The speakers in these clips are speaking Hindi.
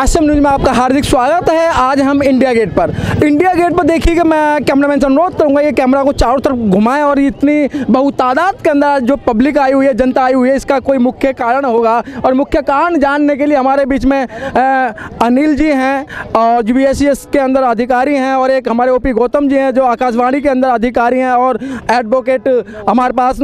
एस न्यूज़ में आपका हार्दिक स्वागत है। आज हम इंडिया गेट पर। इंडिया गेट पर देखिए कि मैं कैमरामैन से अनुरोध करूँगा ये कैमरा को चारों तरफ़ घुमाएँ और इतनी बहुतादाद के अंदर जो पब्लिक आई हुई है जनता आई हुई है इसका कोई मुख्य कारण होगा। और मुख्य कारण जानने के लिए हमारे बीच में अ, अनिल जी हैं और जी के अंदर अधिकारी हैं और एक हमारे ओपी गौतम जी हैं जो आकाशवाणी के अंदर अधिकारी हैं और एडवोकेट हमारे पास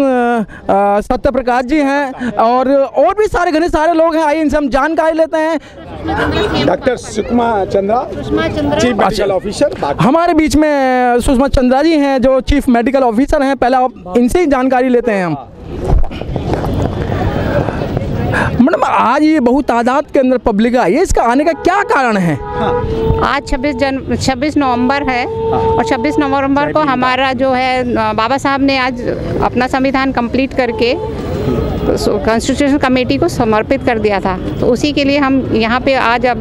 सत्य प्रकाश जी हैं और और भी सारे घने सारे लोग हैं। आइए इनसे हम जानकारी लेते हैं। Doctor Sushma Chandra chief medical officer हमारे बीच में सुषमा चंद्रा जी हैं जो चीफ मेडिकल ऑफिसर हैं पहले आप इनसे ही जानकारी लेते हैं हम। मैडम आज ये बहुत तादाद के अंदर पब्लिक आई है इसका आने का क्या कारण है? आज 26 जन 26 नवंबर है और 26 नवंबर को हमारा जो है बाबा साहब ने आज अपना संविधान कंप्लीट करके कॉन्स्टिट्यूशन कमेटी को समर्पित कर दिया था। तो उसी के लिए हम यहाँ पे आज अब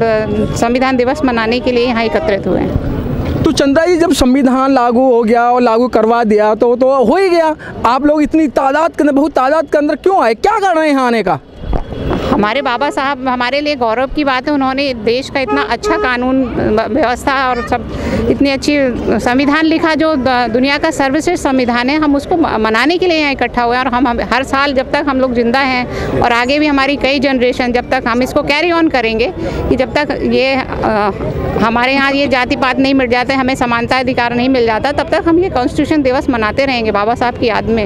संविधान दिवस मनाने के लिए यहाँ एकत्रित हुए हैं। तो चंदा जी, जब संविधान लागू हो गया और लागू करवा दिया तो तो हो ही गया। आप लोग इतनी तादाद के अंदर, बहुत तादाद के अंदर क्यों आए? क्या कारण है यहाँ आने का? हमारे बाबा साहब हमारे लिए गौरव की बात है उन्होंने देश का इतना अच्छा कानून व्यवस्था और सब इतनी अच्छी संविधान लिखा जो दुनिया का सर्वश्रेष्ठ संविधान है हम उसको मनाने के लिए यहाँ इकट्ठा हुए हैं और हम, हर साल जब तक हम लोग ज़िंदा हैं और आगे भी हमारी कई जनरेशन जब तक हम इसको कैरी ऑन करेंगे कि जब तक ये अ, हमारे यहाँ ये जाति पात नहीं मिट जाते हमें समानता अधिकार नहीं मिल जाता तब तक हम ये कॉन्स्टिट्यूशन दिवस मनाते रहेंगे बाबा साहब की याद में।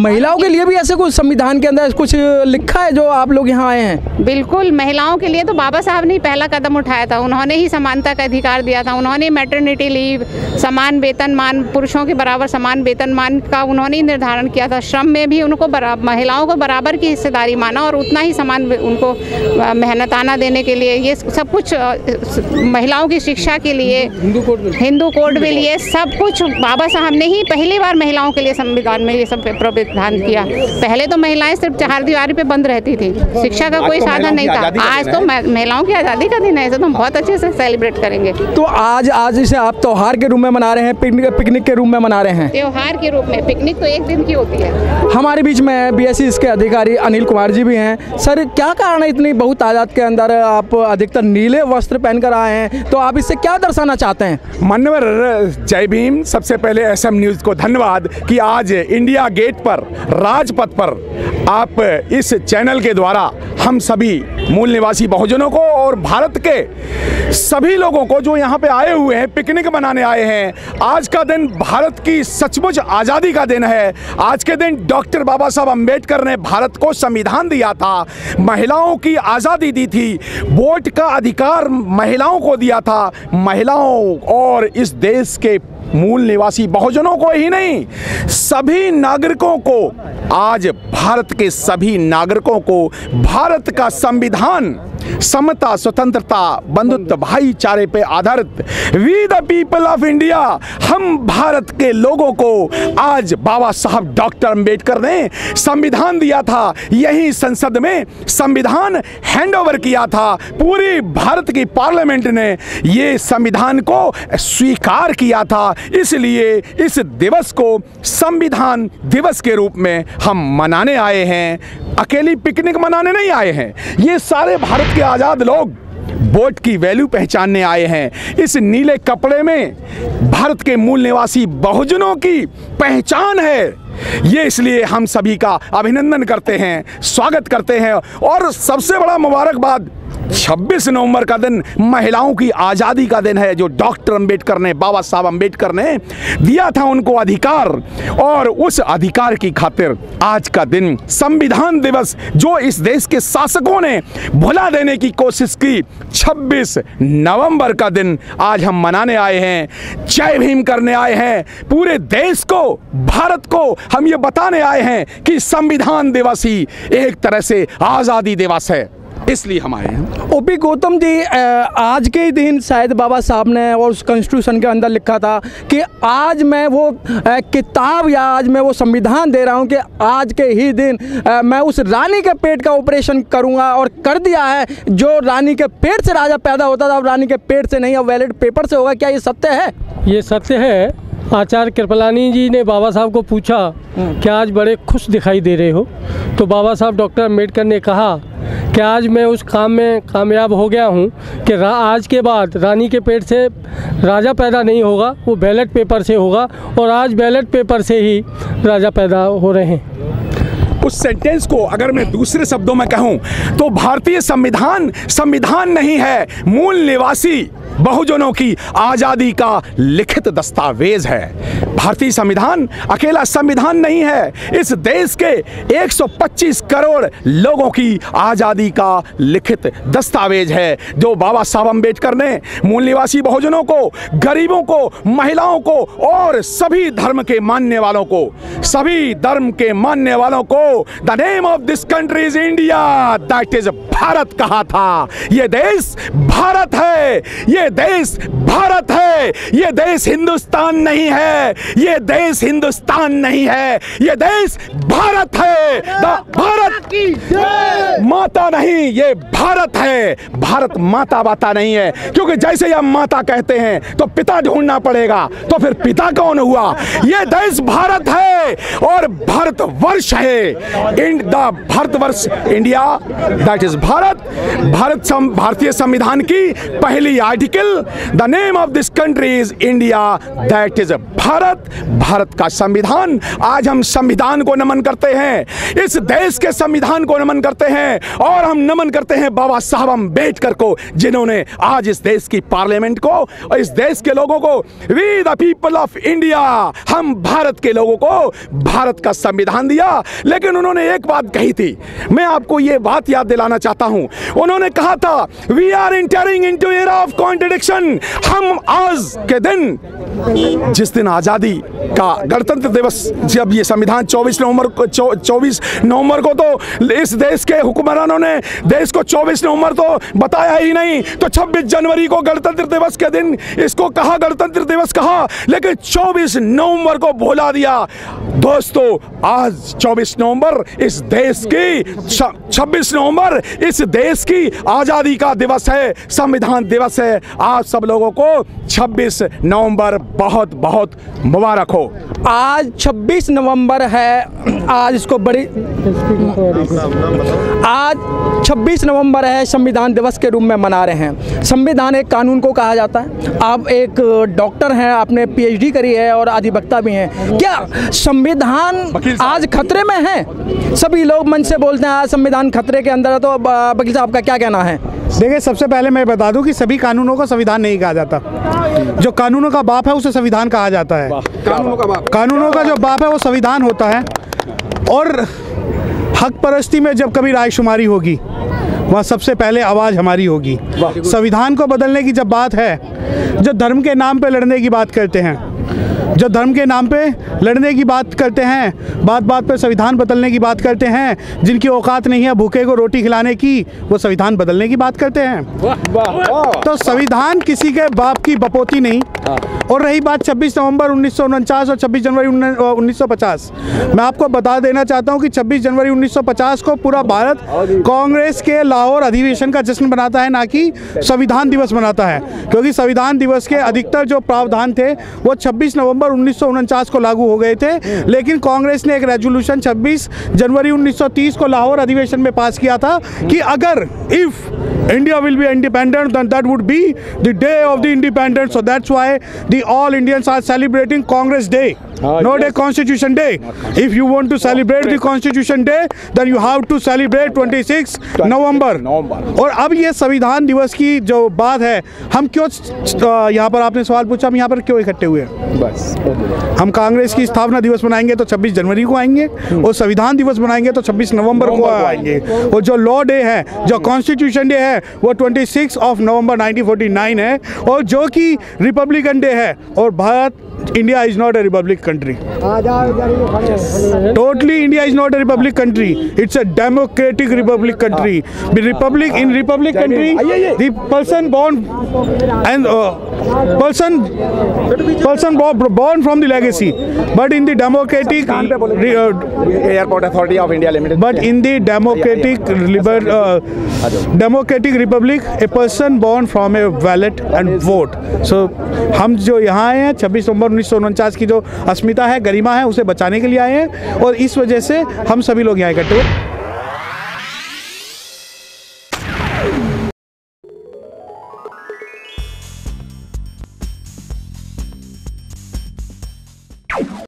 महिलाओं के लिए भी ऐसे कुछ संविधान के अंदर कुछ लिखा है जो आप लोग यहाँ आए हैं? बिल्कुल महिलाओं के लिए तो बाबा साहब ने पहला कदम उठाया था। उन्होंने ही समानता का अधिकार दिया था। उन्होंने मैटरनिटी लीव समान वेतन मान पुरुषों के बराबर समान वेतन मान का उन्होंने ही निर्धारण किया था। श्रम में भी उनको महिलाओं को बराबर की हिस्सेदारी माना और उतना ही समान उनको मेहनताना देने के लिए ये सब कुछ महिलाओं की शिक्षा के लिए हिंदू कोड के लिए सब कुछ बाबा साहब ने ही पहली बार महिलाओं के लिए संविधान में ये सब प्रावधान किया। पहले तो महिलाएँ सिर्फ़ चार दीवारी पे बंद रहती थी। शिक्षा का कोई तो साधन नहीं था। आज तो महिलाओं की आज़ादी का दिन है। इसे तो हम बहुत अच्छे से सेलिब्रेट करेंगे। तो आज आज इसे आप त्योहार के रूप में मना रहे हैं पिकनिक पिकनिक के रूप में मना रहे हैं? त्योहार के रूप में। पिकनिक तो एक दिन की होती है। हमारे बीच में बीएससी के अधिकारी अनिल कुमार जी भी हैं। सर क्या कारण है इतनी बहुत तादाद के अंदर आप अधिकतर नीले वस्त्र पहनकर आए हैं? तो आप इससे क्या दर्शाना चाहते हैं? मान्यवर जय भीम। सबसे पहले एसएम न्यूज़ को धन्यवाद कि आज इंडिया गेट पर राजपथ पर, आप इस चैनल के द्वारा हम सभी मूल निवासी बहुजनों को और भारत के सभी लोगों को जो यहाँ पे आए हुए हैं, पिकनिक मनाने आए हैं, आज का दिन भारत की सचमुच आज़ादी का दिन है। आज के दिन डॉक्टर बाबा साहब अंबेडकर ने भारत को संविधान दिया था, महिलाओं की आज़ादी दी थी, वोट का अधिकार महिलाओं को दिया था, महिलाओं और इस देश के मूल निवासी बहुजनों को ही नहीं, सभी नागरिकों को, आज भारत के सभी नागरिकों को, भारत का संविधान समता, स्वतंत्रता, बंधुत्व, भाईचारे पे आधारित। We the people of India हम भारत के लोगों को आज बाबा साहब डॉक्टर अंबेडकर ने संविधान दिया था। यही संसद में संविधान हैंड ओवर किया था। पूरी भारत की पार्लियामेंट ने ये संविधान को स्वीकार किया था। इसलिए इस दिवस को संविधान दिवस के रूप में हम मनाने आए हैं। अकेली पिकनिक मनाने नहीं आए हैं। ये सारे भारत के आज़ाद लोग वोट की वैल्यू पहचानने आए हैं। इस नीले कपड़े में भारत के मूल निवासी बहुजनों की पहचान है। ये इसलिए हम सभी का अभिनंदन करते हैं, स्वागत करते हैं। और सबसे बड़ा मुबारकबाद 26 नवंबर का दिन महिलाओं की आज़ादी का दिन है, जो डॉक्टर अंबेडकर ने, बाबा साहब अंबेडकर ने दिया था उनको अधिकार। और उस अधिकार की खातिर आज का दिन संविधान दिवस, जो इस देश के शासकों ने भुला देने की कोशिश की। 26 नवंबर का दिन आज हम मनाने आए हैं, जय भीम करने आए हैं, पूरे देश को, भारत को हम ये बताने आए हैं कि संविधान दिवस ही एक तरह से आज़ादी दिवस है। इसलिए हम आए हैं। ओपी गौतम जी आज के ही दिन शायद बाबा साहब ने और उस कॉन्स्टिट्यूशन के अंदर लिखा था कि आज मैं वो किताब या आज मैं वो संविधान दे रहा हूँ कि आज के ही दिन मैं उस रानी के पेट का ऑपरेशन करूँगा और कर दिया है। जो रानी के पेट से राजा पैदा होता था अब रानी के पेट से नहीं अब वैलिड पेपर से होगा। क्या ये सत्य है? ये सत्य है आचार्य कृपलानी जी ने बाबा साहब को पूछा कि आज बड़े खुश दिखाई दे रहे हो। तो बाबा साहब डॉक्टर अंबेडकर ने कहा कि आज मैं उस काम में कामयाब हो गया हूँ कि रा, आज के बाद रानी के पेट से राजा पैदा नहीं होगा वो बैलेट पेपर से होगा और आज बैलेट पेपर से ही राजा पैदा हो रहे हैं। उस सेंटेंस को अगर मैं दूसरे शब्दों में कहूँ तो भारतीय संविधान संविधान नहीं है मूल निवासी बहुजनों की आज़ादी का लिखित दस्तावेज़ है। भारतीय संविधान अकेला संविधान नहीं है। इस देश के 125 करोड़ लोगों की आज़ादी का लिखित दस्तावेज़ है, जो बाबा साहब अंबेडकर ने मूल निवासी बहुजनों को, गरीबों को, महिलाओं को और सभी धर्म के मानने वालों को, सभी धर्म के मानने वालों को the name of this country is India that is Bharat कहा था। ये देश भारत है, ये देश भारत है, ये देश हिंदुस्तान नहीं है ये देश हिंदुस्तान नहीं है ये देश भारत है। द भारत की माता नहीं ये भारत है। भारत माता बाता नहीं है। क्योंकि जैसे ही हम माता कहते हैं तो पिता ढूंढना पड़ेगा। तो फिर पिता कौन हुआ? ये देश भारत है और भारत वर्ष है। In the Bharat Varsh India that is Bharat. Bharat सम, भारतीय संविधान की पहली article the name of this country is India that is Bharat. Bharat का संविधान। आज हम संविधान को नमन करते हैं। इस देश के संविधान को नमन करते हैं। और हम नमन करते हैं बाबा साहब अंबेडकर को, जिन्होंने आज इस देश की पार्लियामेंट को और इस देश के लोगों को we the people of India हम भारत के लोगों को भारत का संविधान दिया। लेकिन उन्होंने एक बात कही थी, मैं आपको ये बात याद दिलाना चाहता हूँ। उन्होंने कहा था we are entering into era of contradiction हम आज के दिन, जिस दिन आज़ादी का गणतंत्र दिवस, जब ये संविधान 24 नवंबर को 24 नवंबर को तो इस देश के हुक्मरानों ने देश को 24 नवंबर तो बताया ही नहीं। तो 26 जनवरी को गणतंत्र दिवस के दिन इसको कहा गणतंत्र दिवस कहा लेकिन 24 नवंबर को भुला दिया। दोस्तों आज 24 नवंबर इस देश की 26 नवंबर इस देश की आज़ादी का दिवस है संविधान दिवस है। आज सब लोगों को 26 नवंबर बहुत बहुत मुबारक हो। आज 26 नवंबर है आज इसको बड़ी आज 26 नवंबर है संविधान दिवस के रूप में मना रहे हैं। संविधान एक कानून को कहा जाता है। आप एक डॉक्टर हैं आपने पीएचडी करी है और अधिवक्ता भी हैं। क्या संविधान आज खतरे में है? सभी लोग मन से बोलते हैं आज संविधान खतरे के अंदर है। तो वकील साहब का क्या कहना है? देखिए सबसे पहले मैं बता दूँ कि सभी कानूनों को संविधान नहीं कहा जाता। जो कानूनों का बाप है उसे संविधान कहा जाता है। कानूनों का बाप कानूनों का जो बाप है वो संविधान होता है। और हक परस्ती में जब कभी रायशुमारी होगी वहाँ सबसे पहले आवाज़ हमारी होगी। संविधान को बदलने की जब बात है जो धर्म के नाम पर लड़ने की बात करते हैं जो धर्म के नाम पे लड़ने की बात करते हैं बात बात पे संविधान बदलने की बात करते हैं जिनकी औकात नहीं है भूखे को रोटी खिलाने की वो संविधान बदलने की बात करते हैं। तो संविधान किसी के बाप की बपोती नहीं। और रही बात 26 नवंबर उन्नीस सौ उनचास और 26 जनवरी उन्नीस सौ पचास। मैं आपको बता देना चाहता हूँ कि 26 जनवरी 1950 को पूरा भारत कांग्रेस के लाहौर अधिवेशन का जश्न बनाता है ना कि संविधान दिवस मनाता है। क्योंकि संविधान दिवस के अधिकतर जो प्रावधान थे वो 26 नवंबर उन्नीस सौ उनचास को लागू हो गए थे। लेकिन कांग्रेस ने एक रेजोल्यूशन 26 जनवरी 1930 को लाहौर अधिवेशन में पास किया था कि अगर if India will be independent, then that would be the day of the independence. So that's why the all Indians are celebrating Congress Day. Ah, not yes. a. Constitution Day. Constitution. If you want to celebrate oh, the Constitution Day, then you have to celebrate 26 November. और अब ये संविधान दिवस की जो बात है हम क्यों अ, यहाँ पर आपने सवाल पूछा हम यहाँ पर क्यों इकट्ठे हुए हैं बस हम कांग्रेस की स्थापना दिवस मनाएँगे तो 26 जनवरी को आएँगे और संविधान दिवस मनाएँगे तो 26 नवंबर को नवंबर को आएँगे और जो लॉ डे है जो कॉन्स्टिट्यूशन डे है वो 26 ऑफ़ नवंबर 1949 है और जो कि रिपब्लिकन डे है और Bharat India is not a republic country totally India is not a republic country it's a democratic republic country republic in republic country दर्सन born and person person born from the legacy but in the democratic airport authority of India limited but in the democratic democratic republic a person born from a valet and vote so हम जो यहाँ आए हैं छब्बीस नवंबर उन्नीस की जो अस्मिता है, गरिमा है, उसे बचाने के लिए आए हैं और इस वजह से हम सभी लोग यहाँ इकट्ठे हुए।